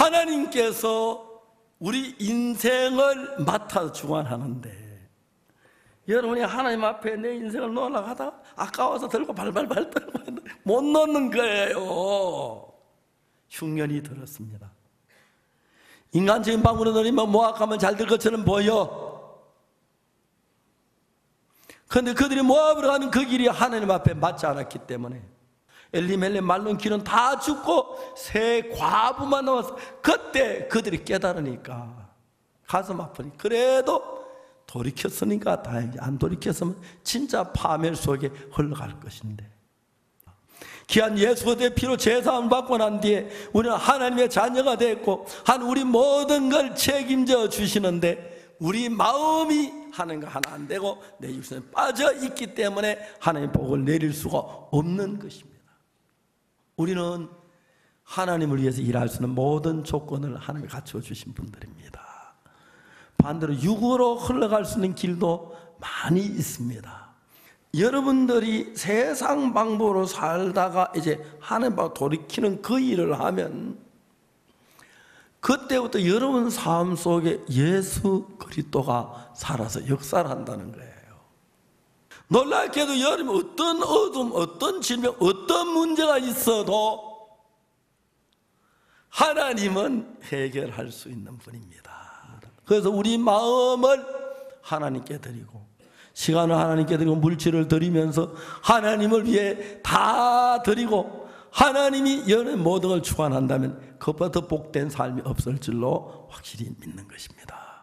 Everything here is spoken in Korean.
하나님께서 우리 인생을 맡아 주관하는데 여러분이 하나님 앞에 내 인생을 놓으려고 다 아까워서 들고 발발발 떨고 못 놓는 거예요. 흉년이 들었습니다. 인간적인 방법으로 노리면 모압하면 잘 될 것처럼 보여. 그런데 그들이 모압으로 가는 그 길이 하나님 앞에 맞지 않았기 때문에 엘리멜레 말론 길은 다 죽고 새 과부만 남았어. 그때 그들이 깨달으니까 가슴 아프니 그래도 돌이켰으니까 다행이지 안 돌이켰으면 진짜 파멸 속에 흘러갈 것인데 귀한 예수의 피로 제사함 받고 난 뒤에 우리는 하나님의 자녀가 됐고 한 우리 모든 걸 책임져 주시는데 우리 마음이 하나님과 하나 안 되고 내 육신에 빠져 있기 때문에 하나님의 복을 내릴 수가 없는 것입니다. 우리는 하나님을 위해서 일할 수 있는 모든 조건을 하나님이 갖춰 주신 분들입니다. 반대로 육으로 흘러갈 수 있는 길도 많이 있습니다. 여러분들이 세상 방법으로 살다가 이제 하나님 방 돌이키는 그 일을 하면 그때부터 여러분 삶 속에 예수 그리스도가 살아서 역사를 한다는 거예요. 놀랍게도 여러분 어떤 어둠, 어떤 질병, 어떤 문제가 있어도 하나님은 해결할 수 있는 분입니다. 그래서 우리 마음을 하나님께 드리고 시간을 하나님께 드리고 물질을 드리면서 하나님을 위해 다 드리고 하나님이 여러 모든 걸 주관한다면 그것보다 더 복된 삶이 없을 줄로 확실히 믿는 것입니다.